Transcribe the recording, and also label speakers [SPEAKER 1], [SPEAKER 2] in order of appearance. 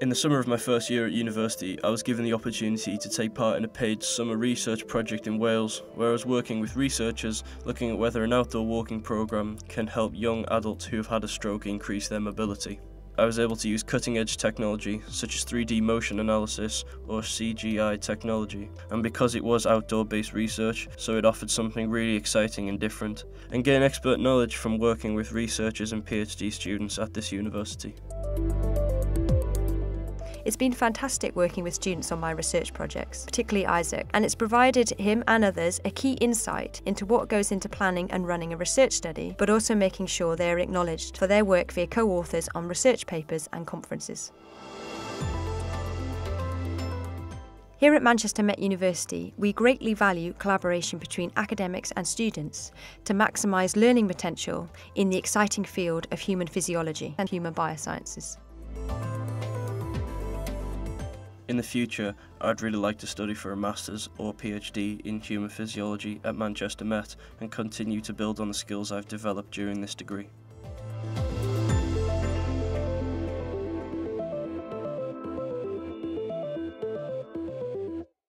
[SPEAKER 1] In the summer of my first year at university, I was given the opportunity to take part in a paid summer research project in Wales, where I was working with researchers looking at whether an outdoor walking programme can help young adults who have had a stroke increase their mobility. I was able to use cutting edge technology such as 3D motion analysis or CGI technology, and because it was outdoor based research, so it offered something really exciting and different, and gain expert knowledge from working with researchers and PhD students at this university.
[SPEAKER 2] It's been fantastic working with students on my research projects, particularly Isaac, and it's provided him and others a key insight into what goes into planning and running a research study, but also making sure they are acknowledged for their work via co authors on research papers and conferences. Here at Manchester Met University, we greatly value collaboration between academics and students to maximise learning potential in the exciting field of human physiology and human biosciences.
[SPEAKER 1] In the future, I'd really like to study for a Master's or PhD in Human Physiology at Manchester Met and continue to build on the skills I've developed during this degree.